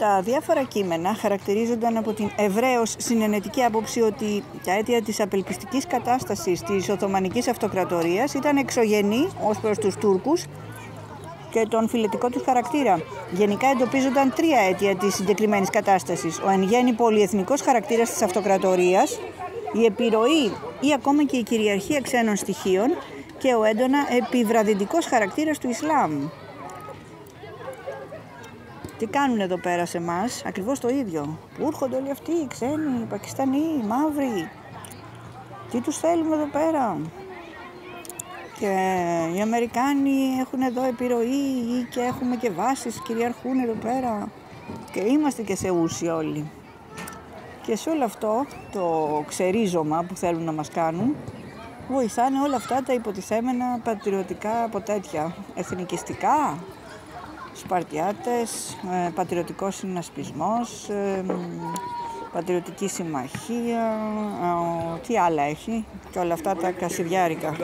Τα διάφορα κείμενα χαρακτηρίζονταν από την ευρέως συνενετική άποψη ότι τα αίτια της απελπιστικής κατάστασης της Οθωμανικής Αυτοκρατορίας ήταν εξωγενή ως προς τους Τούρκους και τον φιλετικό τους χαρακτήρα. Γενικά εντοπίζονταν τρία αίτια της συγκεκριμένης κατάστασης. Ο εν γέννη πολυεθνικός χαρακτήρας της αυτοκρατορίας, η επιρροή ή ακόμα και η κυριαρχία ξένων στοιχείων και ο έντονα επιβραδυντικός χαρακτήρας του Ισλάμ. Τι κάνουν εδώ πέρα σε εμάς, ακριβώς το ίδιο. Πού έρχονται όλοι αυτοί, οι ξένοι, οι Πακιστανοί, οι μαύροι; Τι τους θέλουμε εδώ πέρα; Και οι Αμερικάνοι έχουν εδώ επιρροή και έχουμε και βάσεις, κυριαρχούν εδώ πέρα; Και είμαστε και σε ούσι όλοι. Και σε όλο αυτό το ξερίζωμα που θέλουν να μας κάνουν, βοηθάνε όλα αυτά τα υποτιθέμενα πατριωτικά από τέτοια. Εθνικιστικά, Σπαρτιάτες, ε, πατριωτικός συνασπισμός, ε, πατριωτική συμμαχία, ε, τι άλλα έχει και όλα αυτά τα κασιδιάρικα.